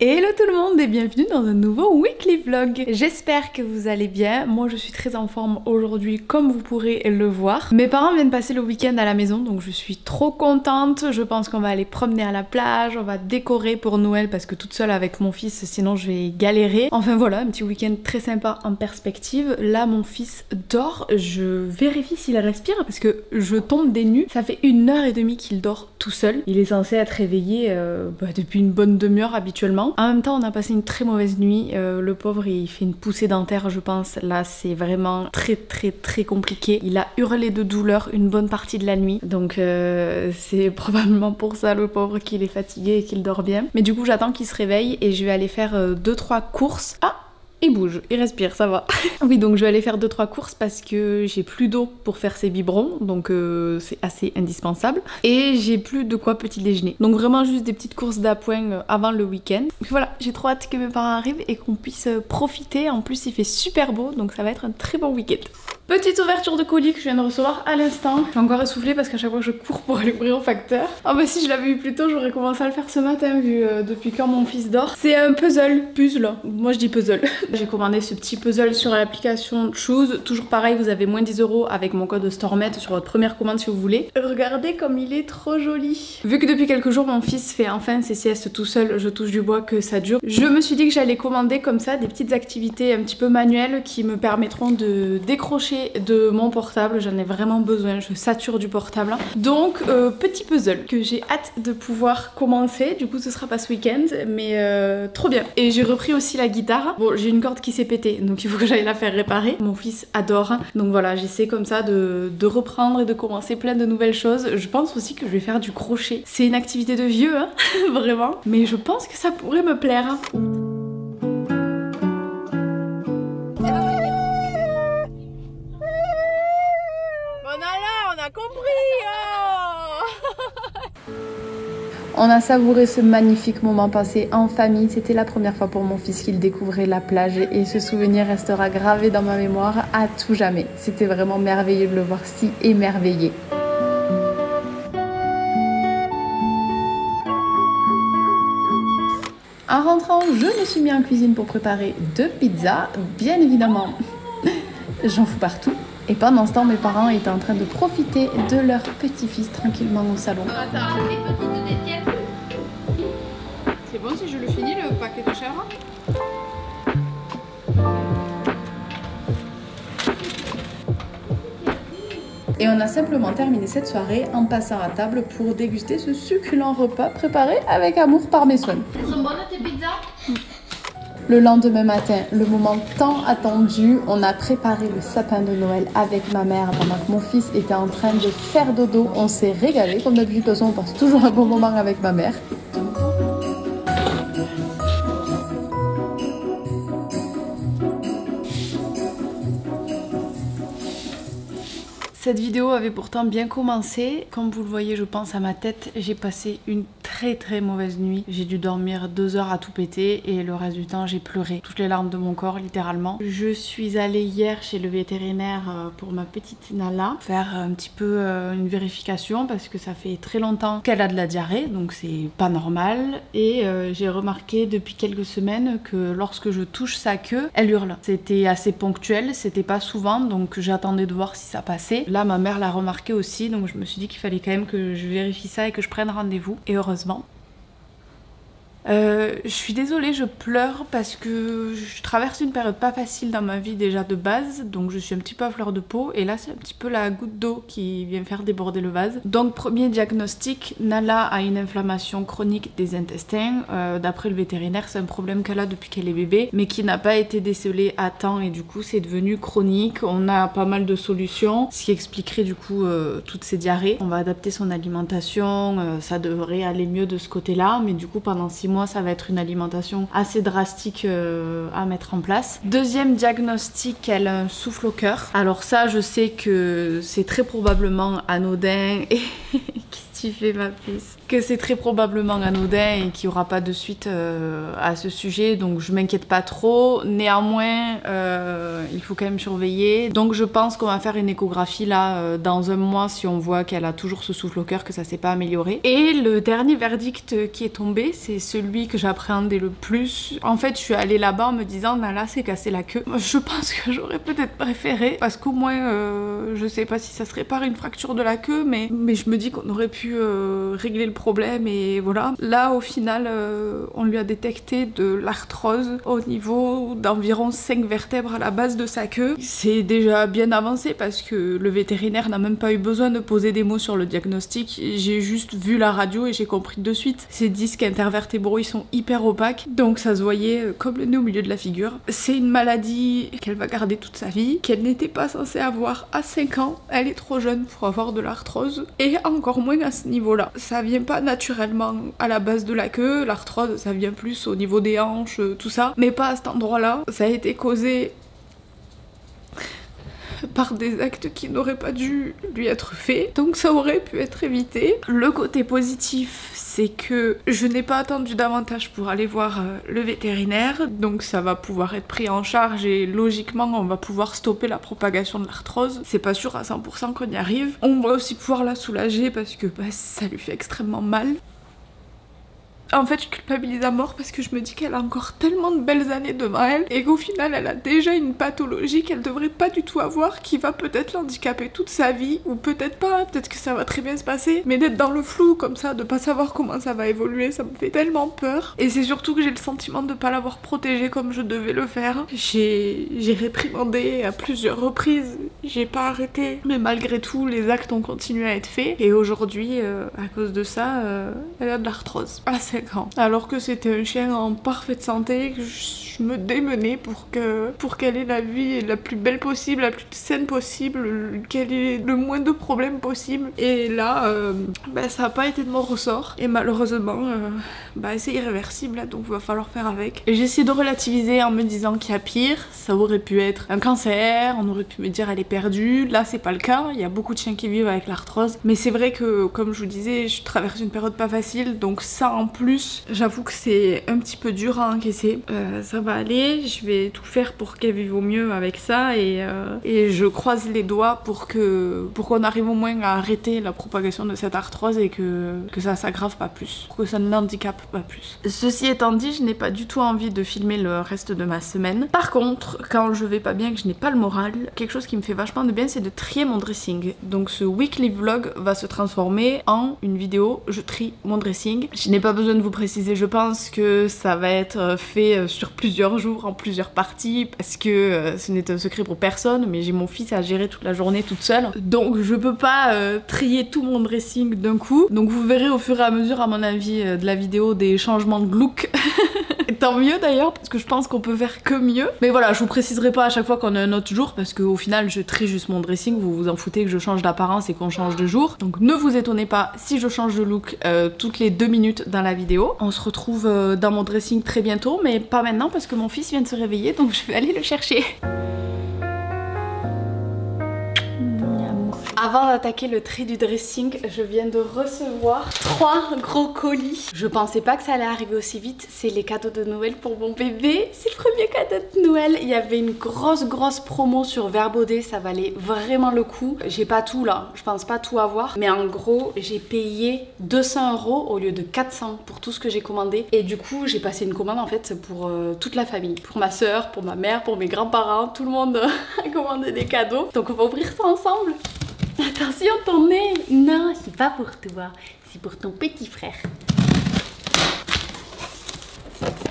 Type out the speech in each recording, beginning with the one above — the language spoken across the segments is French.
Hello tout le monde et bienvenue dans un nouveau weekly vlog. J'espère que vous allez bien. Moi je suis très en forme aujourd'hui comme vous pourrez le voir. Mes parents viennent passer le week-end à la maison donc je suis trop contente. Je pense qu'on va aller promener à la plage, on va décorer pour Noël parce que toute seule avec mon fils sinon je vais galérer. Enfin voilà, un petit week-end très sympa en perspective. Là mon fils dort, je vérifie s'il respire parce que je tombe des nues. Ça fait une heure et demie qu'il dort tout seul. Il est censé être réveillé euh, bah, depuis une bonne demi-heure habituellement. En même temps, on a passé une très mauvaise nuit. Euh, le pauvre, il fait une poussée dentaire, je pense. Là, c'est vraiment très, très, très compliqué. Il a hurlé de douleur une bonne partie de la nuit. Donc, euh, c'est probablement pour ça, le pauvre, qu'il est fatigué et qu'il dort bien. Mais du coup, j'attends qu'il se réveille et je vais aller faire 2-3 euh, courses. Ah il bouge, il respire, ça va. oui, donc je vais aller faire 2-3 courses parce que j'ai plus d'eau pour faire ces biberons, donc euh, c'est assez indispensable. Et j'ai plus de quoi petit déjeuner. Donc vraiment juste des petites courses d'appoint euh, avant le week-end. Voilà, j'ai trop hâte que mes parents arrivent et qu'on puisse euh, profiter. En plus, il fait super beau, donc ça va être un très bon week-end. Petite ouverture de colis que je viens de recevoir à l'instant. Je suis encore essoufflée parce qu'à chaque fois je cours pour aller ouvrir au facteur. Ah bah si je l'avais eu plus tôt, j'aurais commencé à le faire ce matin vu depuis quand mon fils dort. C'est un puzzle, puzzle. Moi je dis puzzle. J'ai commandé ce petit puzzle sur l'application Choose. Toujours pareil, vous avez moins 10 euros avec mon code STORMET sur votre première commande si vous voulez. Regardez comme il est trop joli. Vu que depuis quelques jours mon fils fait enfin ses siestes tout seul, je touche du bois que ça dure. Je me suis dit que j'allais commander comme ça des petites activités un petit peu manuelles qui me permettront de décrocher de mon portable. J'en ai vraiment besoin, je sature du portable. Donc euh, petit puzzle que j'ai hâte de pouvoir commencer. Du coup ce sera pas ce week-end mais euh, trop bien. Et j'ai repris aussi la guitare. Bon j'ai une corde qui s'est pétée, donc il faut que j'aille la faire réparer. Mon fils adore, donc voilà, j'essaie comme ça de, reprendre et de commencer plein de nouvelles choses. Je pense aussi que je vais faire du crochet. C'est une activité de vieux, hein, vraiment, mais je pense que ça pourrait me plaire. On a savouré ce magnifique moment passé en famille. C'était la première fois pour mon fils qu'il découvrait la plage et ce souvenir restera gravé dans ma mémoire à tout jamais. C'était vraiment merveilleux de le voir si émerveillé. En rentrant, je me suis mis en cuisine pour préparer deux pizzas. Bien évidemment, j'en fous partout. Et pendant ce temps, mes parents étaient en train de profiter de leur petit-fils tranquillement au salon. C'est bon si je le finis le paquet de chèvres Et on a simplement terminé cette soirée en passant à table pour déguster ce succulent repas préparé avec amour par mes soins. Elles sont bonnes tes pizzas? Le lendemain matin, le moment tant attendu, on a préparé le sapin de Noël avec ma mère pendant que mon fils était en train de faire dodo. On s'est régalé, comme d'habitude, de toute façon, on passe toujours un bon moment avec ma mère. Cette vidéo avait pourtant bien commencé. Comme vous le voyez, je pense à ma tête, j'ai passé une très mauvaise nuit. J'ai dû dormir deux heures à tout péter et le reste du temps j'ai pleuré toutes les larmes de mon corps littéralement. Je suis allée hier chez le vétérinaire euh, pour ma petite Nala faire un petit peu euh, une vérification parce que ça fait très longtemps qu'elle a de la diarrhée donc c'est pas normal et euh, j'ai remarqué depuis quelques semaines que lorsque je touche sa queue elle hurle. C'était assez ponctuel, c'était pas souvent donc j'attendais de voir si ça passait. Là ma mère l'a remarqué aussi donc je me suis dit qu'il fallait quand même que je vérifie ça et que je prenne rendez-vous et heureusement euh, je suis désolée, je pleure parce que je traverse une période pas facile dans ma vie déjà de base, donc je suis un petit peu à fleur de peau et là c'est un petit peu la goutte d'eau qui vient faire déborder le vase. Donc premier diagnostic, Nala a une inflammation chronique des intestins. Euh, d'après le vétérinaire, c'est un problème qu'elle a depuis qu'elle est bébé, mais qui n'a pas été décelé à temps et du coup c'est devenu chronique. On a pas mal de solutions, ce qui expliquerait du coup euh, toutes ces diarrhées. On va adapter son alimentation, ça devrait aller mieux de ce côté-là, mais du coup pendant 6 mois ça va être une alimentation assez drastique euh, à mettre en place. Deuxième diagnostic, elle un souffle au cœur. Alors ça, je sais que c'est très probablement anodin et tu fais ma puce? Que c'est très probablement anodin et qu'il n'y aura pas de suite euh, à ce sujet, donc je m'inquiète pas trop. Néanmoins, euh, il faut quand même surveiller. Donc je pense qu'on va faire une échographie là euh, dans un mois si on voit qu'elle a toujours ce souffle au cœur, que ça s'est pas amélioré. Et le dernier verdict qui est tombé, c'est celui que j'appréhendais le plus. En fait, je suis allée là-bas en me disant, là, c'est cassé la queue. Je pense que j'aurais peut-être préféré, parce qu'au moins, je sais pas si ça se répare une fracture de la queue, mais, mais je me dis qu'on aurait pu régler le problème et voilà. Là, au final, euh, on lui a détecté de l'arthrose au niveau d'environ 5 vertèbres à la base de sa queue. C'est déjà bien avancé parce que le vétérinaire n'a même pas eu besoin de poser des mots sur le diagnostic. J'ai juste vu la radio et j'ai compris de suite. Ces disques intervertébraux, ils sont hyper opaques, donc ça se voyait euh, comme le nez au milieu de la figure. C'est une maladie qu'elle va garder toute sa vie, qu'elle n'était pas censée avoir à 5 ans. Elle est trop jeune pour avoir de l'arthrose et encore moins à ce niveau-là. Ça vient pas naturellement à la base de la queue, l'arthrose ça vient plus au niveau des hanches, euh, tout ça, mais pas à cet endroit-là. Ça a été causé par des actes qui n'auraient pas dû lui être faits, donc ça aurait pu être évité. Le côté positif, c'est que je n'ai pas attendu davantage pour aller voir euh, le vétérinaire, donc ça va pouvoir être pris en charge et logiquement on va pouvoir stopper la propagation de l'arthrose. C'est pas sûr à 100% qu'on y arrive. On va aussi pouvoir la soulager parce que bah, ça lui fait extrêmement mal. En fait, je culpabilise à mort parce que je me dis qu'elle a encore tellement de belles années devant elle et qu'au final, elle a déjà une pathologie qu'elle devrait pas du tout avoir qui va peut-être l'handicaper toute sa vie ou peut-être pas, peut-être que ça va très bien se passer. Mais d'être dans le flou comme ça, de pas savoir comment ça va évoluer, ça me fait tellement peur. Et c'est surtout que j'ai le sentiment de pas l'avoir protégée comme je devais le faire. J'ai réprimandé à plusieurs reprises, j'ai pas arrêté. Mais malgré tout, les actes ont continué à être faits. Et aujourd'hui, euh, à cause de ça, euh, elle a de l'arthrose. Ah, alors que c'était un chien en parfaite santé, je me démenais pour que pour qu'elle ait la vie la plus belle possible, la plus saine possible, qu'elle ait le moins de problèmes possible. Et là, euh, bah, ça n'a pas été de mon ressort. Et malheureusement, euh, bah, c'est irréversible, donc il va falloir faire avec. Et j'ai essayé de relativiser en me disant qu'il y a pire. Ça aurait pu être un cancer, on aurait pu me dire elle est perdue. Là, c'est pas le cas. Il y a beaucoup de chiens qui vivent avec l'arthrose. Mais c'est vrai que, comme je vous disais, je traverse une période pas facile, donc ça en plus j'avoue que c'est un petit peu dur à encaisser. Euh, ça va aller, je vais tout faire pour qu'elle vive au mieux avec ça et, euh, et je croise les doigts pour que pour qu'on arrive au moins à arrêter la propagation de cette arthrose et que, que ça s'aggrave pas plus, que ça ne l'handicape pas plus. Ceci étant dit, je n'ai pas du tout envie de filmer le reste de ma semaine. Par contre, quand je vais pas bien, que je n'ai pas le moral, quelque chose qui me fait vachement de bien, c'est de trier mon dressing. Donc ce weekly vlog va se transformer en une vidéo, je trie mon dressing. Je n'ai pas besoin vous préciser, je pense que ça va être fait euh, sur plusieurs jours, en plusieurs parties, parce que euh, ce n'est un secret pour personne, mais j'ai mon fils à gérer toute la journée toute seule. Donc je peux pas euh, trier tout mon dressing d'un coup. Donc vous verrez au fur et à mesure, à mon avis, de la vidéo des changements de look. Tant mieux d'ailleurs, parce que je pense qu'on peut faire que mieux. Mais voilà, je vous préciserai pas à chaque fois qu'on a un autre jour, parce qu'au final, je trie juste mon dressing, vous vous en foutez que je change d'apparence et qu'on change de jour. Donc ne vous étonnez pas si je change de look toutes les deux minutes dans la vidéo on se retrouve euh, dans mon dressing très bientôt, mais pas maintenant parce que mon fils vient de se réveiller, donc je vais aller le chercher. Avant d'attaquer le tri du dressing, je viens de recevoir trois gros colis. Je pensais pas que ça allait arriver aussi vite. C'est les cadeaux de Noël pour mon bébé. C'est le premier cadeau de Noël. Il y avait une grosse grosse promo sur Verbaudet, ça valait vraiment le coup. J'ai pas tout là, je pense pas tout avoir. Mais en gros, j'ai payé 200 euros au lieu de 400 pour tout ce que j'ai commandé. Et du coup, j'ai passé une commande en fait pour euh, toute la famille. Pour ma soeur, pour ma mère, pour mes grands-parents. Tout le monde a commandé des cadeaux. Donc on va ouvrir ça ensemble. Attention ton nez Non, c'est pas pour toi, c'est pour ton petit frère.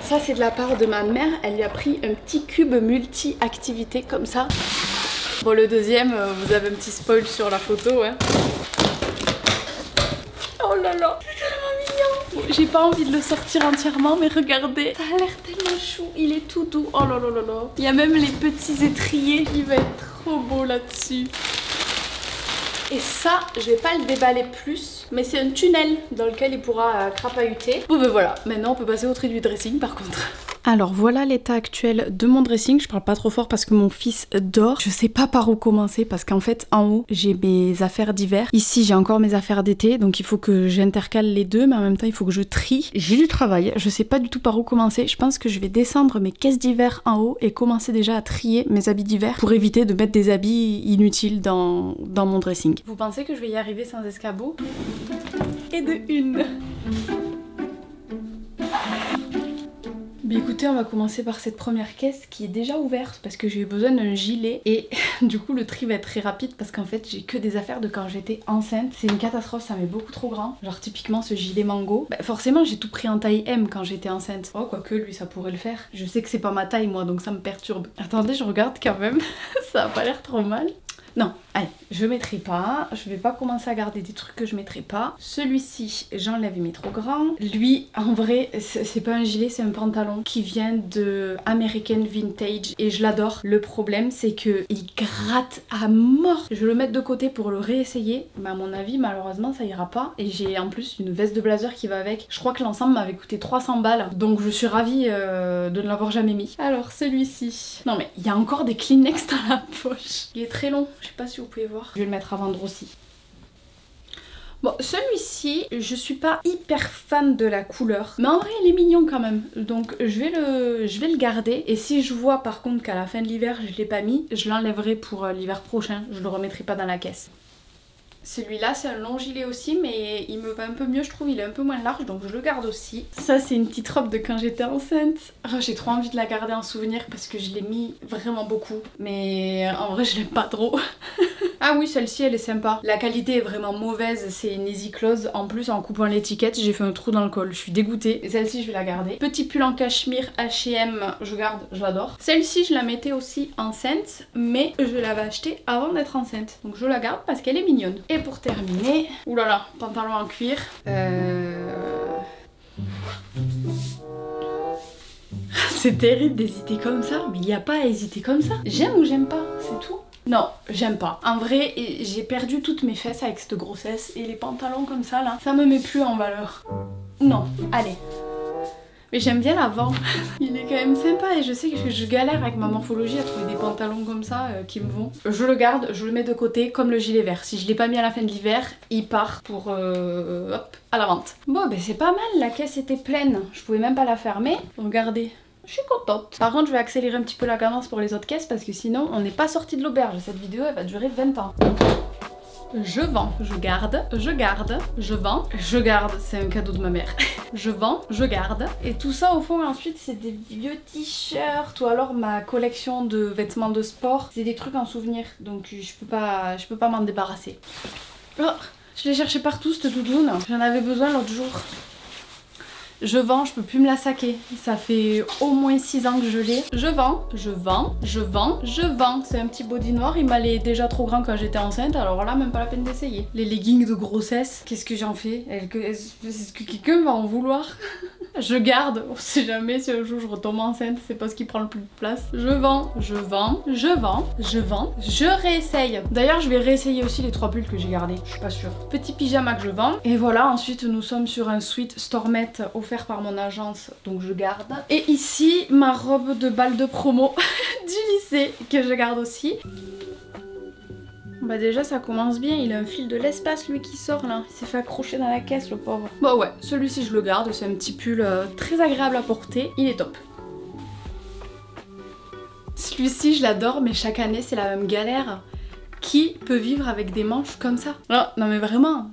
Ça c'est de la part de ma mère, elle lui a pris un petit cube multi-activité comme ça. Bon le deuxième, euh, vous avez un petit spoil sur la photo. Hein. Oh là là, c'est tellement mignon J'ai pas envie de le sortir entièrement, mais regardez, ça a l'air tellement chou, il est tout doux. Oh là là là là. Il y a même les petits étriers, il va être trop beau là-dessus. Et ça, je vais pas le déballer plus, mais c'est un tunnel dans lequel il pourra euh, crapahuter. Bon ben voilà, maintenant on peut passer au tri du dressing par contre. Alors voilà l'état actuel de mon dressing. Je parle pas trop fort parce que mon fils dort. Je sais pas par où commencer parce qu'en fait en haut j'ai mes affaires d'hiver. Ici j'ai encore mes affaires d'été donc il faut que j'intercale les deux mais en même temps il faut que je trie. J'ai du travail. Je sais pas du tout par où commencer. Je pense que je vais descendre mes caisses d'hiver en haut et commencer déjà à trier mes habits d'hiver pour éviter de mettre des habits inutiles dans, dans mon dressing. Vous pensez que je vais y arriver sans escabeau? Et de une Mais écoutez, on va commencer par cette première caisse qui est déjà ouverte parce que j'ai eu besoin d'un gilet et du coup le tri va être très rapide parce qu'en fait j'ai que des affaires de quand j'étais enceinte. C'est une catastrophe, ça m'est beaucoup trop grand. Genre typiquement ce gilet mango. Bah, forcément j'ai tout pris en taille M quand j'étais enceinte. Oh quoique lui ça pourrait le faire. Je sais que c'est pas ma taille moi donc ça me perturbe. Attendez je regarde quand même. ça a pas l'air trop mal. Non, allez, je mettrai pas. Je vais pas commencer à garder des trucs que je mettrai pas. Celui-ci, j'enlève, il trop grand. Lui, en vrai, c'est pas un gilet, c'est un pantalon qui vient de American Vintage et je l'adore. Le problème, c'est que il gratte à mort. Je vais le mettre de côté pour le réessayer, mais à mon avis, malheureusement, ça ira pas. Et j'ai en plus une veste de blazer qui va avec. Je crois que l'ensemble m'avait coûté 300 balles, donc je suis ravie euh, de ne l'avoir jamais mis. Alors, celui-ci. Non mais, il y a encore des Kleenex dans la poche. Il est très long. Je sais pas si vous pouvez voir. Je vais le mettre à vendre aussi. Bon, celui-ci, je suis pas hyper fan de la couleur, mais en vrai il est mignon quand même. Donc je vais le, je vais le garder. Et si je vois par contre qu'à la fin de l'hiver je l'ai pas mis, je l'enlèverai pour euh, l'hiver prochain. Je le remettrai pas dans la caisse. Celui-là, c'est un long gilet aussi, mais il me va un peu mieux, je trouve. Il est un peu moins large, donc je le garde aussi. Ça, c'est une petite robe de quand j'étais enceinte. Oh, j'ai trop envie de la garder en souvenir parce que je l'ai mis vraiment beaucoup. Mais en vrai, je l'aime pas trop. Ah oui, celle-ci elle est sympa. La qualité est vraiment mauvaise, c'est une easy close. En plus, en coupant l'étiquette, j'ai fait un trou dans le col. Je suis dégoûtée. Celle-ci, je vais la garder. Petit pull en cachemire H&M, je garde, j'adore. Celle-ci, je la mettais aussi enceinte, mais je l'avais achetée avant d'être enceinte. Donc je la garde parce qu'elle est mignonne. Et pour terminer, oulala, pantalon en cuir. Euh... C'est terrible d'hésiter comme ça, mais il n'y a pas à hésiter comme ça. J'aime ou j'aime pas, c'est tout. Non, j'aime pas. En vrai, j'ai perdu toutes mes fesses avec cette grossesse et les pantalons comme ça là, ça me met plus en valeur. Non, allez. Mais j'aime bien l'avant. Il est quand même sympa et je sais que je galère avec ma morphologie à trouver des pantalons comme ça euh, qui me vont. Je le garde, je le mets de côté comme le gilet vert. Si je l'ai pas mis à la fin de l'hiver, il part pour euh, hop, à la vente. Bon, ben c'est pas mal, la caisse était pleine. Je pouvais même pas la fermer. Regardez, je suis contente. Par contre, je vais accélérer un petit peu la cadence pour les autres caisses parce que sinon, on n'est pas sorti de l'auberge. Cette vidéo, elle va durer 20 ans. Je vends, je garde, je garde, je vends, je garde, c'est un cadeau de ma mère. je vends, je garde. Et tout ça au fond ensuite c'est des vieux t-shirts ou alors ma collection de vêtements de sport. C'est des trucs en souvenir donc je peux pas, peux pas m'en débarrasser. Oh, je l'ai cherché partout cette doudoune. J'en avais besoin l'autre jour. Je vends, je peux plus me la saquer. Ça fait au moins 6 ans que je l'ai. Je vends, je vends, je vends, je vends. C'est un petit body noir, il m'allait déjà trop grand quand j'étais enceinte, alors là, même pas la peine d'essayer. Les leggings de grossesse, qu'est-ce que j'en fais? Est-ce que quelqu'un va en vouloir Je garde, on sait jamais si un jour je retombe enceinte, c'est pas ce qui prend le plus de place. Je vends, je vends, je vends, je vends, je réessaye. D'ailleurs, je vais réessayer aussi les trois pulls que j'ai gardés, je suis pas sûre. Petit pyjama que je vends. Et voilà, ensuite nous sommes sur un sweat Stormette par mon agence, donc je garde. Et ici, ma robe de balle de promo du lycée que je garde aussi. Bah déjà ça commence bien, il a un fil de l'espace lui qui sort là. Il s'est fait accrocher dans la caisse le pauvre. Bah ouais, celui-ci je le garde, c'est un petit pull euh, très agréable à porter, il est top. Celui-ci je l'adore mais chaque année c'est la même galère. Qui peut vivre avec des manches comme ça? Non, non mais vraiment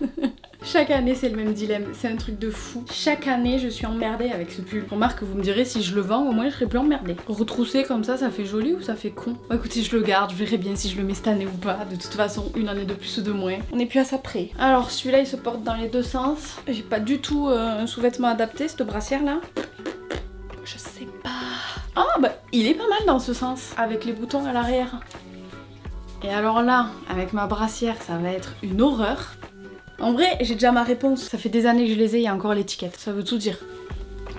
Chaque année, c'est le même dilemme. C'est un truc de fou. Chaque année, je suis emmerdée avec ce pull. Remarque, vous me direz, si je le vends, au moins, je serai plus emmerdée. Retrousser comme ça, ça fait joli ou ça fait con? Bah écoutez, je le garde. Je verrai bien si je le mets cette année ou pas. De toute façon, une année de plus ou de moins. On est plus à ça près. Alors, celui-là, il se porte dans les deux sens. J'ai pas du tout euh, un sous-vêtement adapté, cette brassière-là. Je sais pas. Ah, bah, il est pas mal dans ce sens. Avec les boutons à l'arrière. Et alors là, avec ma brassière, ça va être une horreur. En vrai, j'ai déjà ma réponse. Ça fait des années que je les ai, il y a encore l'étiquette. Ça veut tout dire.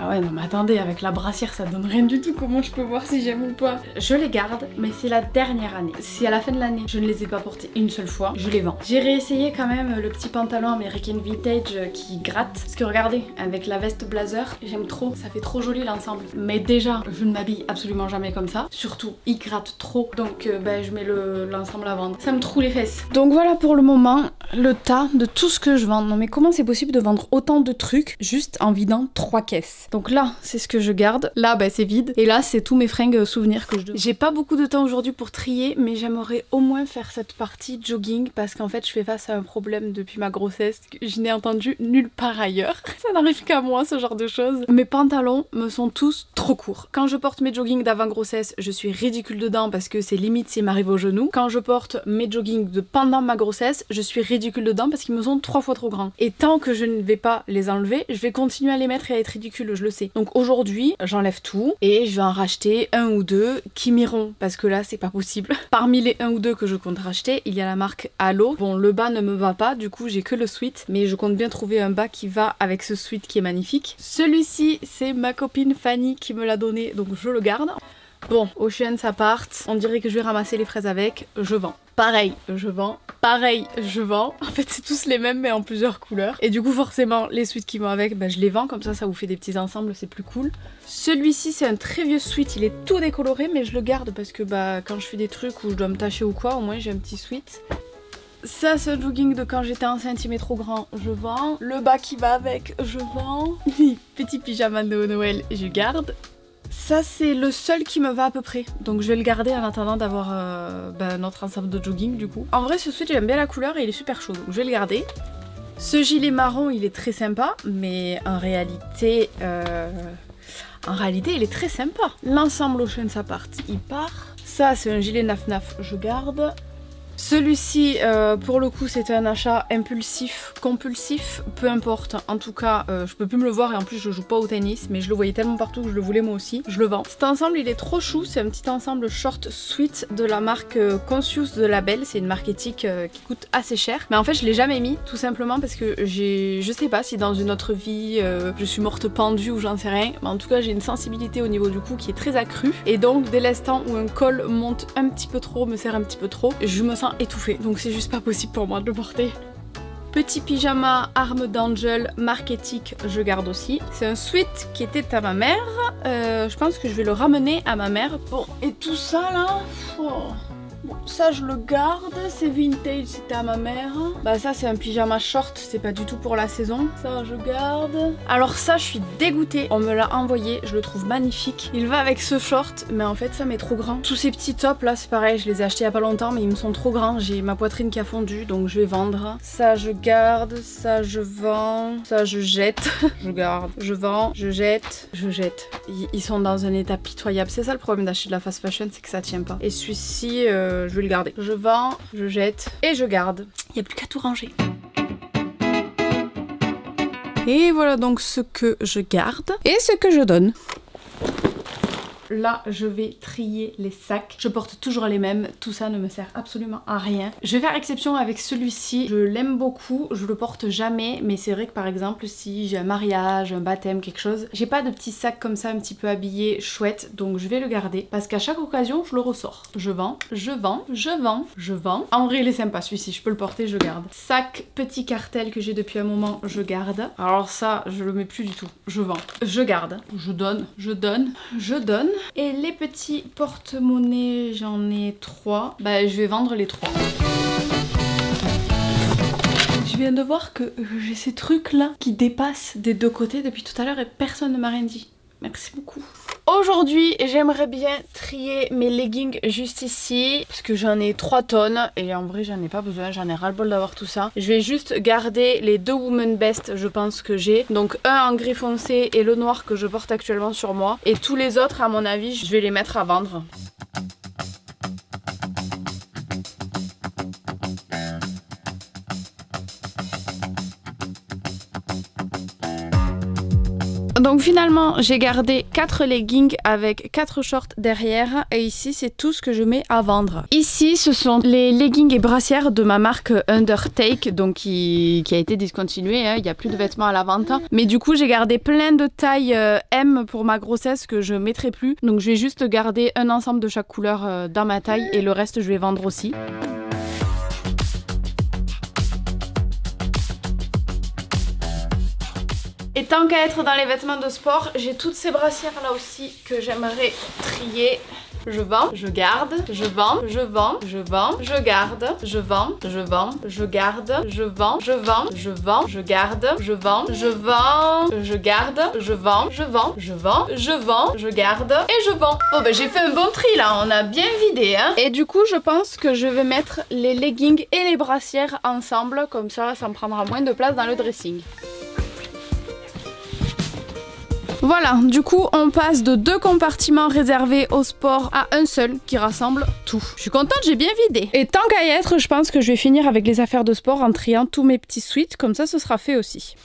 Ah ouais, non mais attendez, avec la brassière ça donne rien du tout, comment je peux voir si j'aime ou pas Je les garde, mais c'est la dernière année. Si à la fin de l'année je ne les ai pas portés une seule fois, je les vends. J'ai réessayé quand même le petit pantalon American Vintage qui gratte. Parce que regardez, avec la veste blazer, j'aime trop, ça fait trop joli l'ensemble. Mais déjà, je ne m'habille absolument jamais comme ça. Surtout, il gratte trop, donc euh, ben, je mets l'ensemble à vendre. Ça me trouve les fesses. Donc voilà pour le moment, le tas de tout ce que je vends. Non mais comment c'est possible de vendre autant de trucs juste en vidant trois caisses? Donc là, c'est ce que je garde. Là, bah, c'est vide. Et là, c'est tous mes fringues souvenirs que je donne. J'ai pas beaucoup de temps aujourd'hui pour trier, mais j'aimerais au moins faire cette partie jogging parce qu'en fait, je fais face à un problème depuis ma grossesse que je n'ai entendu nulle part ailleurs. Ça n'arrive qu'à moi, ce genre de choses. Mes pantalons me sont tous trop courts. Quand je porte mes joggings d'avant grossesse, je suis ridicule dedans parce que c'est limite s'il m'arrive au genou. Quand je porte mes joggings de pendant ma grossesse, je suis ridicule dedans parce qu'ils me sont trois fois trop grands. Et tant que je ne vais pas les enlever, je vais continuer à les mettre et à être ridicule, je le sais. Donc aujourd'hui, j'enlève tout et je vais en racheter un ou deux qui m'iront parce que là, c'est pas possible. Parmi les un ou deux que je compte racheter, il y a la marque Halo. Bon, le bas ne me va pas, du coup, j'ai que le sweat, mais je compte bien trouver un bas qui va avec ce sweat qui est magnifique. Celui-ci, c'est ma copine Fanny qui me l'a donné, donc je le garde. Bon, Ocean ça part, on dirait que je vais ramasser les fraises avec, je vends. Pareil, je vends. Pareil, je vends. En fait, c'est tous les mêmes, mais en plusieurs couleurs. Et du coup, forcément, les suites qui vont avec, bah, je les vends. Comme ça, ça vous fait des petits ensembles, c'est plus cool. Celui-ci, c'est un très vieux sweat. Il est tout décoloré, mais je le garde parce que bah, quand je fais des trucs où je dois me tâcher ou quoi, au moins j'ai un petit sweat. Ça, un jogging de quand j'étais enceinte, il m'est trop grand, je vends. Le bas qui va avec, je vends. Petit pyjama de Noël, je garde. Ça, c'est le seul qui me va à peu près. Donc je vais le garder en attendant d'avoir euh, bah, notre ensemble de jogging du coup. En vrai, ce sweat, j'aime bien la couleur et il est super chaud. Donc je vais le garder. Ce gilet marron, il est très sympa. Mais en réalité... Euh, en réalité, il est très sympa. L'ensemble Ocean Sapart, il part. Ça, c'est un gilet naf-naf, je garde. Celui-ci, euh, pour le coup, c'était un achat impulsif, compulsif, peu importe. En tout cas, euh, je peux plus me le voir et en plus, je joue pas au tennis, mais je le voyais tellement partout que je le voulais moi aussi. Je le vends. Cet ensemble, il est trop chou. C'est un petit ensemble short sweet de la marque euh, Conscious de Label. C'est une marque éthique qui coûte assez cher. Mais en fait, je l'ai jamais mis, tout simplement parce que j'ai, je sais pas si dans une autre vie, je suis morte pendue ou j'en sais rien. Mais en tout cas, j'ai une sensibilité au niveau du cou qui est très accrue. Et donc, dès l'instant où un col monte un petit peu trop, me serre un petit peu trop, je me sens étouffée. Donc c'est juste pas possible pour moi de le porter. Petit pyjama arme d'Angel, marque éthique, je garde aussi. C'est un sweat qui était à ma mère. Euh, je pense que je vais le ramener à ma mère. Bon, et tout ça là... Oh. Ça je le garde, c'est vintage, c'était à ma mère. Bah ça c'est un pyjama short, c'est pas du tout pour la saison. Ça je garde. Alors ça je suis dégoûtée, on me l'a envoyé, je le trouve magnifique. Il va avec ce short, mais en fait ça m'est trop grand. Tous ces petits tops là c'est pareil, je les ai achetés il y a pas longtemps mais ils me sont trop grands. J'ai ma poitrine qui a fondu donc je vais vendre. Ça je garde, ça je vends, ça je jette. je garde, je vends, je jette, je jette. Ils, sont dans un état pitoyable. C'est ça le problème d'acheter de la fast fashion, c'est que ça tient pas. Et celui-ci... Euh, je vais le garder. Je vends, je jette et je garde. Il n'y a plus qu'à tout ranger. Et voilà donc ce que je garde et ce que je donne. Là, je vais trier les sacs. Je porte toujours les mêmes. Tout ça ne me sert absolument à rien. Je vais faire exception avec celui-ci. Je l'aime beaucoup. Je le porte jamais. Mais c'est vrai que par exemple, si j'ai un mariage, un baptême, quelque chose, j'ai pas de petits sacs comme ça un petit peu habillés chouette. Donc je vais le garder. Parce qu'à chaque occasion, je le ressors. Je vends, je vends, je vends, je vends. En vrai, il est sympa celui-ci. Je peux le porter, je garde. Sac petit cartel que j'ai depuis un moment, je garde. Alors ça, je le mets plus du tout. Je vends. Je garde. Je donne. Je donne. Je donne. Et les petits porte-monnaies, j'en ai trois. Bah, je vais vendre les trois. Je viens de voir que j'ai ces trucs là qui dépassent des deux côtés depuis tout à l'heure et personne ne m'a rien dit. Merci beaucoup. Aujourd'hui, j'aimerais bien trier mes leggings juste ici, parce que j'en ai 3 tonnes, et en vrai j'en ai pas besoin, j'en ai ras-le-bol d'avoir tout ça. Je vais juste garder les deux Woman Best, je pense que j'ai. Donc un en gris foncé et le noir que je porte actuellement sur moi. Et tous les autres, à mon avis, je vais les mettre à vendre. Donc finalement, j'ai gardé 4 leggings avec 4 shorts derrière. Et ici, c'est tout ce que je mets à vendre. Ici, ce sont les leggings et brassières de ma marque Undertake, donc qui, a été discontinuée. Hein. Il n'y a plus de vêtements à la vente. Mais du coup, j'ai gardé plein de tailles euh, M pour ma grossesse que je mettrai plus. Donc je vais juste garder un ensemble de chaque couleur euh, dans ma taille et le reste, je vais vendre aussi. Et tant qu'à être dans les vêtements de sport, j'ai toutes ces brassières là aussi que j'aimerais trier. Je vends, je garde, je vends, je vends, je vends, je garde, je vends, je vends, je garde, je vends, je vends, je vends, je garde, je vends, je vends, je garde, je vends, je vends, je vends, je vends, je garde et je vends. Bon bah j'ai fait un bon tri là, on a bien vidé hein. Et du coup je pense que je vais mettre les leggings et les brassières ensemble, comme ça ça me prendra moins de place dans le dressing. Voilà, du coup, on passe de deux compartiments réservés au sport à un seul qui rassemble tout. Je suis contente, j'ai bien vidé. Et tant qu'à y être, je pense que je vais finir avec les affaires de sport en triant tous mes petits suites, comme ça ce sera fait aussi.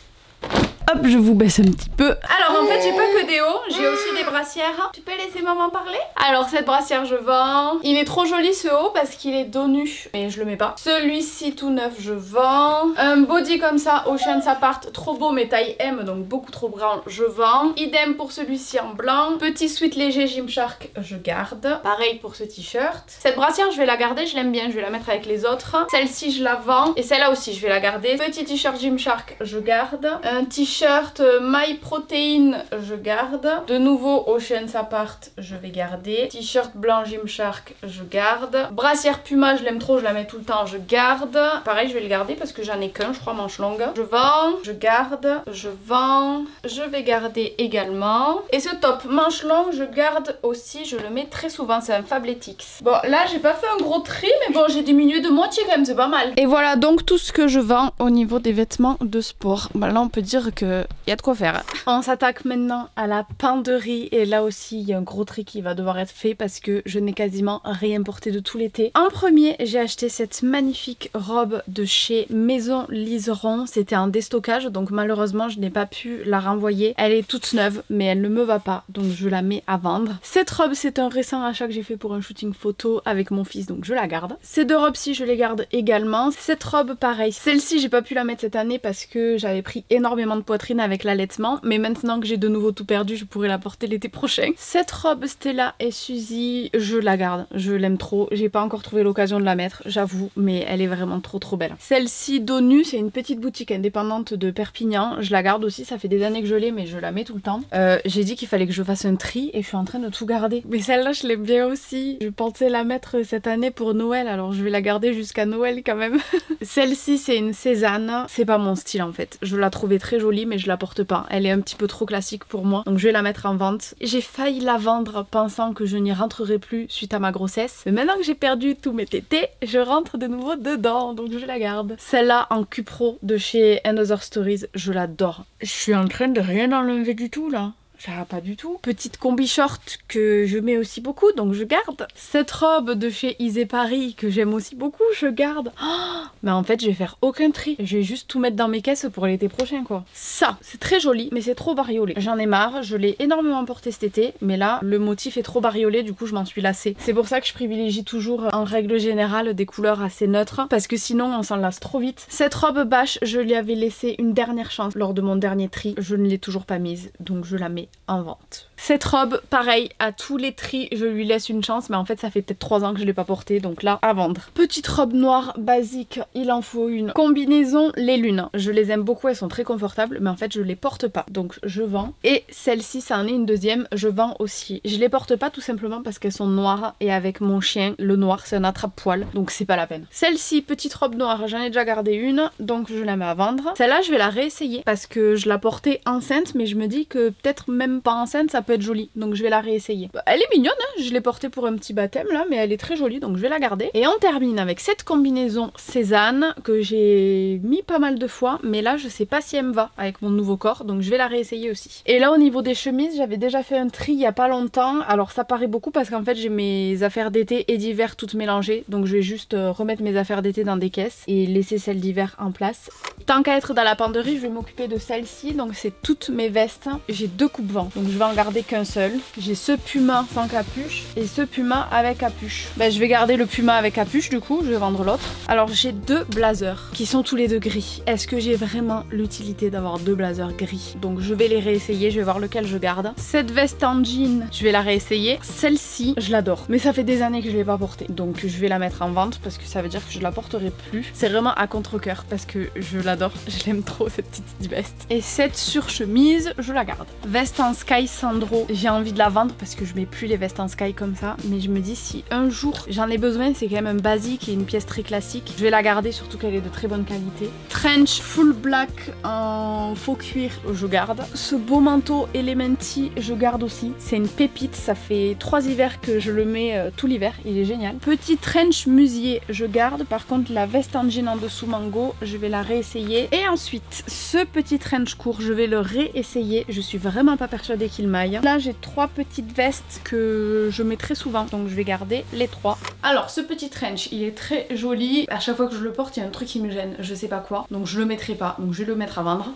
Hop, je vous baisse un petit peu. Alors en fait, j'ai pas que des hauts, j'ai aussi des brassières. Tu peux laisser maman parler? Alors cette brassière, je vends. Il est trop joli ce haut parce qu'il est dos nu, mais je le mets pas. Celui-ci tout neuf, je vends. Un body comme ça, Ocean Apart, trop beau mais taille M, donc beaucoup trop grand, je vends. Idem pour celui-ci en blanc. Petit sweat léger Gymshark, je garde. Pareil pour ce t-shirt. Cette brassière, je vais la garder, je l'aime bien, je vais la mettre avec les autres. Celle-ci, je la vends. Et celle-là aussi, je vais la garder. Petit t-shirt Gymshark, je garde. Un t-shirt t-shirt euh, My Protein, je garde. De nouveau Ocean Apart, je vais garder. T-shirt blanc Gymshark, je garde. Brassière Puma, je l'aime trop, je la mets tout le temps, je garde. Pareil, je vais le garder parce que j'en ai qu'un, je crois, manche longue. Je vends, je garde, je vends, je vais garder également. Et ce top manche longue, je garde aussi, je le mets très souvent, c'est un Fabletics. Bon, là, j'ai pas fait un gros tri, mais bon, j'ai diminué de moitié quand même, c'est pas mal. Et voilà donc tout ce que je vends au niveau des vêtements de sport. Bah, là, on peut dire que il y a de quoi faire. On s'attaque maintenant à la penderie et là aussi il y a un gros tri qui va devoir être fait parce que je n'ai quasiment rien porté de tout l'été. En premier j'ai acheté cette magnifique robe de chez Maison Liseron. C'était un déstockage donc malheureusement je n'ai pas pu la renvoyer. Elle est toute neuve mais elle ne me va pas donc je la mets à vendre. Cette robe c'est un récent achat que j'ai fait pour un shooting photo avec mon fils donc je la garde. Ces deux robes-ci je les garde également. Cette robe pareil, celle-ci j'ai pas pu la mettre cette année parce que j'avais pris énormément de avec l'allaitement, mais maintenant que j'ai de nouveau tout perdu, je pourrais la porter l'été prochain. Cette robe Stella et Suzy, je la garde, je l'aime trop. J'ai pas encore trouvé l'occasion de la mettre, j'avoue, mais elle est vraiment trop trop belle. Celle-ci, Donu, c'est une petite boutique indépendante de Perpignan. Je la garde aussi, ça fait des années que je l'ai, mais je la mets tout le temps. Euh, j'ai dit qu'il fallait que je fasse un tri et je suis en train de tout garder. Mais celle-là, je l'aime bien aussi. Je pensais la mettre cette année pour Noël, alors je vais la garder jusqu'à Noël quand même. Celle-ci, c'est une Cézanne. C'est pas mon style en fait. Je la trouvais très jolie, mais je la porte pas. Elle est un petit peu trop classique pour moi, donc je vais la mettre en vente. J'ai failli la vendre pensant que je n'y rentrerai plus suite à ma grossesse. Mais maintenant que j'ai perdu tous mes tétés, je rentre de nouveau dedans, donc je la garde. Celle-là en Cupro de chez Another Stories, je l'adore. Je suis en train de rien enlever du tout là. Ça va pas du tout. Petite combi short que je mets aussi beaucoup, donc je garde. Cette robe de chez Isée Paris que j'aime aussi beaucoup, je garde. Oh, mais en fait, je vais faire aucun tri. Je vais juste tout mettre dans mes caisses pour l'été prochain, quoi. Ça, c'est très joli, mais c'est trop bariolé. J'en ai marre, je l'ai énormément porté cet été, mais là, le motif est trop bariolé, du coup, je m'en suis lassée. C'est pour ça que je privilégie toujours, en règle générale, des couleurs assez neutres, parce que sinon, on s'en lasse trop vite. Cette robe bâche, je lui avais laissé une dernière chance lors de mon dernier tri. Je ne l'ai toujours pas mise, donc je la mets en vente. Cette robe, pareil, à tous les tris, je lui laisse une chance, mais en fait ça fait peut-être 3 ans que je l'ai pas portée, donc là, à vendre. Petite robe noire basique, il en faut une. Combinaison les lunes. Je les aime beaucoup, elles sont très confortables, mais en fait je les porte pas, donc je vends. Et celle-ci, ça en est une deuxième, je vends aussi. Je les porte pas tout simplement parce qu'elles sont noires, et avec mon chien, le noir c'est un attrape-poil, donc c'est pas la peine. Celle-ci, petite robe noire, j'en ai déjà gardé une, donc je la mets à vendre. Celle-là, je vais la réessayer, parce que je la portais enceinte, mais je me dis que peut-être même pas enceinte, ça peut être joli. Donc je vais la réessayer. Bah, elle est mignonne, hein je l'ai portée pour un petit baptême là, mais elle est très jolie, donc je vais la garder. Et on termine avec cette combinaison Cézanne que j'ai mis pas mal de fois, mais là je sais pas si elle me va avec mon nouveau corps, donc je vais la réessayer aussi. Et là au niveau des chemises, j'avais déjà fait un tri il y a pas longtemps. Alors ça paraît beaucoup parce qu'en fait j'ai mes affaires d'été et d'hiver toutes mélangées, donc je vais juste euh, remettre mes affaires d'été dans des caisses et laisser celles d'hiver en place. Tant qu'à être dans la penderie, je vais m'occuper de celle-ci, donc c'est toutes mes vestes. J'ai deux donc je vais en garder qu'un seul. J'ai ce puma sans capuche et ce puma avec capuche. Ben, je vais garder le puma avec capuche du coup, je vais vendre l'autre. Alors j'ai deux blazers qui sont tous les deux gris. Est-ce que j'ai vraiment l'utilité d'avoir deux blazers gris? Donc je vais les réessayer, je vais voir lequel je garde. Cette veste en jean, je vais la réessayer. Celle-ci, je l'adore. Mais ça fait des années que je l'ai pas portée. Donc je vais la mettre en vente parce que ça veut dire que je la porterai plus. C'est vraiment à contre-coeur parce que je l'adore. Je l'aime trop cette petite veste. Et cette surchemise, je la garde. Veste en sky Sandro, j'ai envie de la vendre parce que je mets plus les vestes en sky comme ça. Mais je me dis si un jour j'en ai besoin, c'est quand même un basique et une pièce très classique. Je vais la garder surtout qu'elle est de très bonne qualité. Trench full black en faux cuir, je garde. Ce beau manteau Elementi, je garde aussi. C'est une pépite, ça fait trois hivers que je le mets euh, tout l'hiver, il est génial. Petit trench musier, je garde. Par contre la veste en jean en dessous mango, je vais la réessayer. Et ensuite, ce petit trench court, je vais le réessayer. Je suis vraiment pas persuadée qu'il maille. Là j'ai trois petites vestes que je mets très souvent, donc je vais garder les trois. Alors ce petit trench, il est très joli. À chaque fois que je le porte, il y a un truc qui me gêne, je sais pas quoi. Donc je le mettrai pas, donc je vais le mettre à vendre.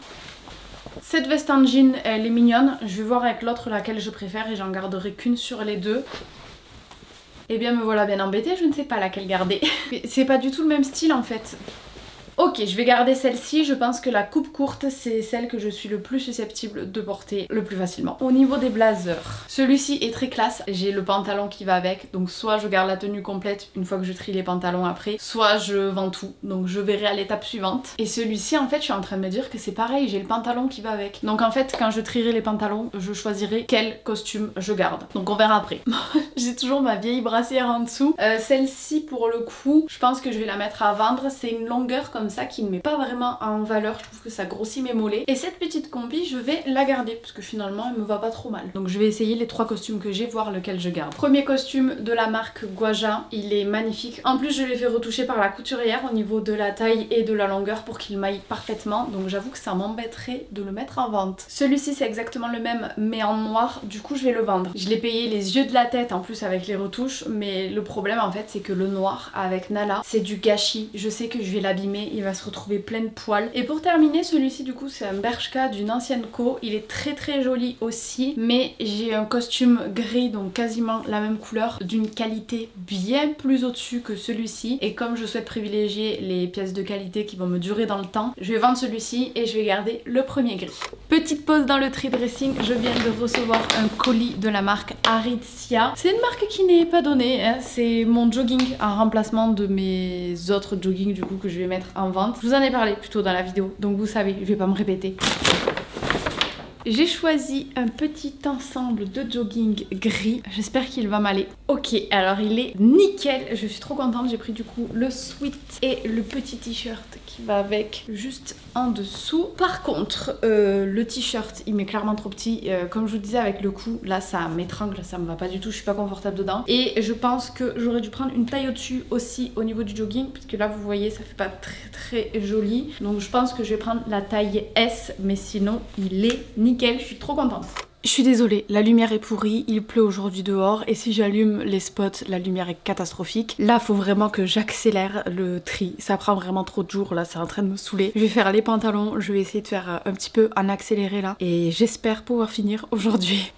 Cette veste en jean, elle est mignonne. Je vais voir avec l'autre laquelle je préfère et j'en garderai qu'une sur les deux. Eh bien me voilà bien embêtée, je ne sais pas laquelle garder. C'est pas du tout le même style en fait. Ok, je vais garder celle-ci. Je pense que la coupe courte, c'est celle que je suis le plus susceptible de porter le plus facilement. Au niveau des blazers, celui-ci est très classe. J'ai le pantalon qui va avec. Donc soit je garde la tenue complète une fois que je trie les pantalons après, soit je vends tout. Donc je verrai à l'étape suivante. Et celui-ci, en fait, je suis en train de me dire que c'est pareil. J'ai le pantalon qui va avec. Donc en fait, quand je trierai les pantalons, je choisirai quel costume je garde. Donc on verra après. j'ai toujours ma vieille brassière en dessous. Euh, celle-ci, pour le coup, je pense que je vais la mettre à vendre. C'est une longueur comme ça qui ne met pas vraiment en valeur. Je trouve que ça grossit mes mollets. Et cette petite combi, je vais la garder parce que finalement, elle me va pas trop mal. Donc je vais essayer les trois costumes que j'ai, voir lequel je garde. Premier costume de la marque Guaja, il est magnifique. En plus, je l'ai fait retoucher par la couturière au niveau de la taille et de la longueur pour qu'il maille parfaitement. Donc j'avoue que ça m'embêterait de le mettre en vente. Celui-ci, c'est exactement le même, mais en noir. Du coup, je vais le vendre. Je l'ai payé les yeux de la tête en plus avec les retouches, mais le problème en fait, c'est que le noir avec Nala, c'est du gâchis. Je sais que je vais l'abîmer, il va se retrouver plein de poils. Et pour terminer, celui-ci du coup c'est un Bershka d'une ancienne co. Il est très très joli aussi, mais j'ai un costume gris, donc quasiment la même couleur, d'une qualité bien plus au-dessus que celui-ci. Et comme je souhaite privilégier les pièces de qualité qui vont me durer dans le temps, je vais vendre celui-ci et je vais garder le premier gris. Petite pause dans le tri dressing, je viens de recevoir un colis de la marque Aritzia. C'est une marque qui n'est pas donnée, hein. c'est mon jogging en remplacement de mes autres joggings du coup que je vais mettre vente. Je vous en ai parlé plutôt dans la vidéo, donc vous savez, je vais pas me répéter. J'ai choisi un petit ensemble de jogging gris. J'espère qu'il va m'aller. Ok, alors il est nickel. Je suis trop contente. J'ai pris du coup le sweat et le petit t-shirt qui va avec juste en dessous. Par contre, euh, le t-shirt, il m'est clairement trop petit. Euh, comme je vous disais avec le cou, là ça m'étrangle, ça me va pas du tout. Je suis pas confortable dedans. Et je pense que j'aurais dû prendre une taille au-dessus aussi au niveau du jogging. Puisque là, vous voyez, ça fait pas très très joli. Donc je pense que je vais prendre la taille S. Mais sinon, il est nickel nickel, je suis trop contente. Je suis désolée, la lumière est pourrie, il pleut aujourd'hui dehors et si j'allume les spots, la lumière est catastrophique. Là, faut vraiment que j'accélère le tri. Ça prend vraiment trop de jours, là, c'est en train de me saouler. Je vais faire les pantalons, je vais essayer de faire euh, un petit peu en accéléré là et j'espère pouvoir finir aujourd'hui.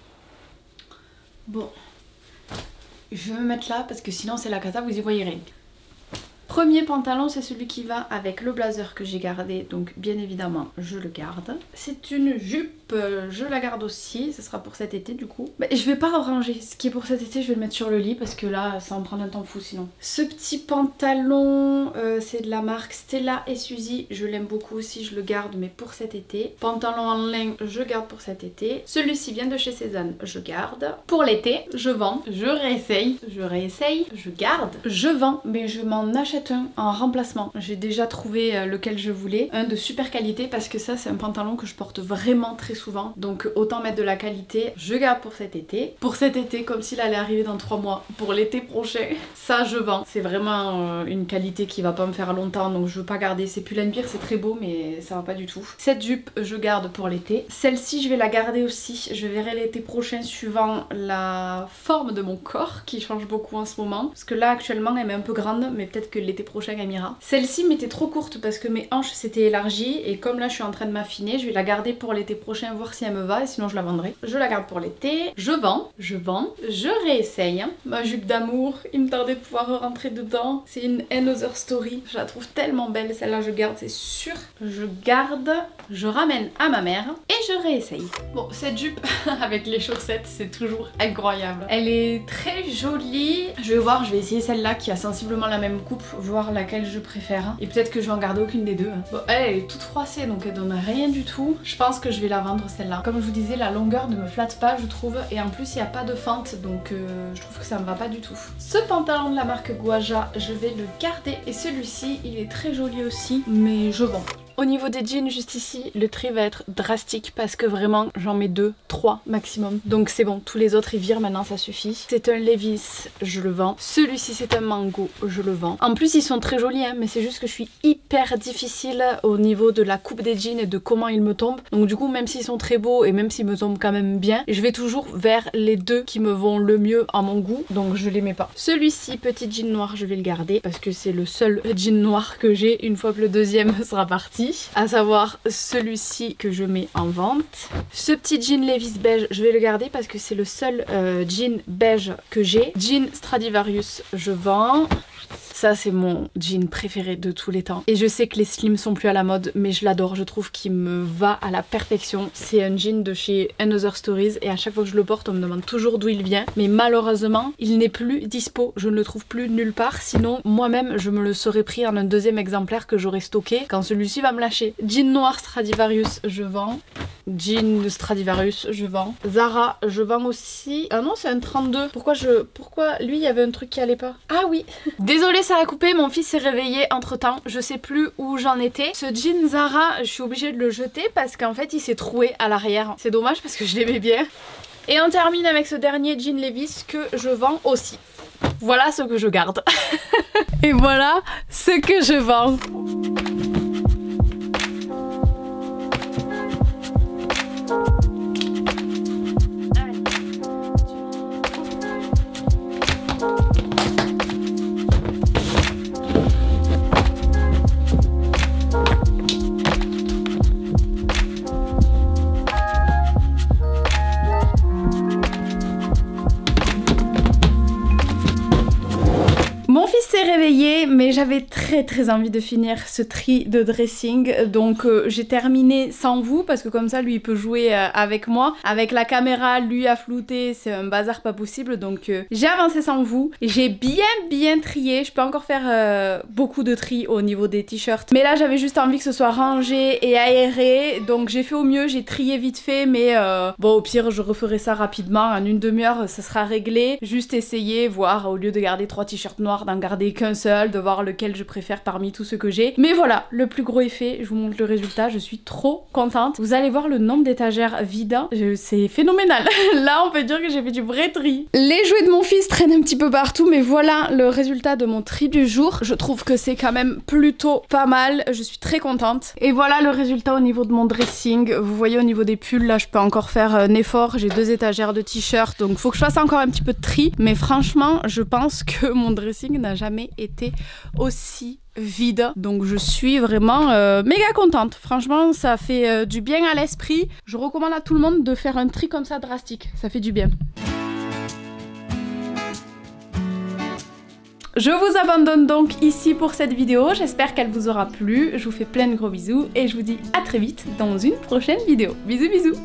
Bon, je vais me mettre là parce que sinon c'est la cata, vous y voyez rien. Premier pantalon, c'est celui qui va avec le blazer que j'ai gardé, donc bien évidemment je le garde. C'est une jupe, je la garde aussi, ce sera pour cet été du coup. Mais je vais pas ranger, ce qui est pour cet été je vais le mettre sur le lit parce que là ça en prend un temps fou sinon. Ce petit pantalon, euh, c'est de la marque Stella et Suzy, je l'aime beaucoup aussi, je le garde mais pour cet été. Pantalon en lin, je garde pour cet été. Celui-ci vient de chez Cézanne, je garde. Pour l'été, je vends, je réessaye, je réessaye, je garde, je vends, mais je m'en achète achète un en remplacement. J'ai déjà trouvé euh, lequel je voulais, un de super qualité parce que ça c'est un pantalon que je porte vraiment très souvent. Donc autant mettre de la qualité. Je garde pour cet été. Pour cet été, comme s'il allait arriver dans 3 mois. Pour l'été prochain, ça je vends. C'est vraiment euh, une qualité qui va pas me faire longtemps donc je veux pas garder. C'est Pull&Bear, c'est très beau mais ça va pas du tout. Cette jupe, je garde pour l'été. Celle-ci, je vais la garder aussi. Je verrai l'été prochain suivant la forme de mon corps qui change beaucoup en ce moment. Parce que là actuellement elle est un peu grande mais peut-être que l'été prochain elle m'ira. Celle-ci m'était trop courte parce que mes hanches s'étaient élargies et comme là je suis en train de m'affiner, je vais la garder pour l'été prochain voir si elle me va et sinon je la vendrai. Je la garde pour l'été, je vends, je vends, je réessaye. Ma jupe d'amour, il me tardait de pouvoir rentrer dedans. C'est une Another Story. Je la trouve tellement belle, celle-là je garde, c'est sûr. Je garde, je ramène à ma mère et je réessaye. Bon, cette jupe avec les chaussettes, c'est toujours incroyable. Elle est très jolie. Je vais voir, je vais essayer celle-là qui a sensiblement la même coupe, voir laquelle je préfère. Et peut-être que je vais en garder aucune des deux. Bon, elle, est toute froissée, donc elle donne rien du tout. Je pense que je vais la vendre celle-là. Comme je vous disais, la longueur ne me flatte pas, je trouve. Et en plus, il n'y a pas de fente, donc euh, je trouve que ça me va pas du tout. Ce pantalon de la marque Guaja, je vais le garder. Et celui-ci, il est très joli aussi, mais je vends. Au niveau des jeans, juste ici, le tri va être drastique parce que vraiment, j'en mets deux, trois maximum. Donc c'est bon, tous les autres ils virent maintenant, ça suffit. C'est un Levis, je le vends. Celui-ci c'est un Mango, je le vends. En plus ils sont très jolis, hein, mais c'est juste que je suis hyper difficile au niveau de la coupe des jeans et de comment ils me tombent. Donc du coup, même s'ils sont très beaux et même s'ils me tombent quand même bien, je vais toujours vers les deux qui me vont le mieux à mon goût. Donc je les mets pas. Celui-ci, petit jean noir, je vais le garder parce que c'est le seul jean noir que j'ai une fois que le deuxième sera parti à savoir celui-ci que je mets en vente. Ce petit jean Levis beige, je vais le garder parce que c'est le seul euh, jean beige que j'ai. Jean Stradivarius, je vends. Ça, c'est mon jean préféré de tous les temps. Et je sais que les slims sont plus à la mode, mais je l'adore. Je trouve qu'il me va à la perfection. C'est un jean de chez Another Stories et à chaque fois que je le porte, on me demande toujours d'où il vient. Mais malheureusement, il n'est plus dispo. Je ne le trouve plus nulle part. Sinon, moi-même, je me le serais pris en un deuxième exemplaire que j'aurais stocké quand celui-ci va me lâcher. Jean noir Stradivarius, je vends. Jean Stradivarius, je vends. Zara, je vends aussi. Ah non, c'est un 32. Pourquoi je... Pourquoi lui, il y avait un truc qui allait pas? Ah oui Désolée, ça a coupé, mon fils s'est réveillé entre temps, je sais plus où j'en étais. Ce jean Zara, je suis obligée de le jeter parce qu'en fait il s'est troué à l'arrière. C'est dommage parce que je l'aimais bien. Et on termine avec ce dernier jean Levis que je vends aussi. Voilà ce que je garde. Et voilà ce que je vends. J'avais très très envie de finir ce tri de dressing. Donc euh, j'ai terminé sans vous, parce que comme ça, lui, il peut jouer euh, avec moi. Avec la caméra, lui à flouter, c'est un bazar pas possible. Donc euh, j'ai avancé sans vous. J'ai bien bien trié. Je peux encore faire beaucoup de tri au niveau des t-shirts. Mais là, j'avais juste envie que ce soit rangé et aéré. Donc j'ai fait au mieux, j'ai trié vite fait. Mais bon, au pire, je referai ça rapidement. En une demi-heure, ça sera réglé. Juste essayer, voir, au lieu de garder trois t-shirts noirs, d'en garder qu'un seul, de voir lequel je préfère parmi tous ceux que j'ai. Mais voilà, le plus gros effet, je vous montre le résultat, je suis trop contente. Vous allez voir le nombre d'étagères vides, c'est phénoménal. Là, on peut dire que j'ai fait du vrai tri. Les jouets de mon fils traînent un petit peu partout, mais voilà le résultat de mon tri du jour. Je trouve que c'est quand même plutôt pas mal, je suis très contente. Et voilà le résultat au niveau de mon dressing. Vous voyez au niveau des pulls, là, je peux encore faire un effort. J'ai deux étagères de t-shirts, donc faut que je fasse encore un petit peu de tri. Mais franchement, je pense que mon dressing n'a jamais été aussi vide. Donc je suis vraiment euh, méga contente. Franchement, ça fait euh, du bien à l'esprit. Je recommande à tout le monde de faire un tri comme ça drastique. Ça fait du bien. Je vous abandonne donc ici pour cette vidéo, j'espère qu'elle vous aura plu, je vous fais plein de gros bisous et je vous dis à très vite dans une prochaine vidéo. Bisous bisous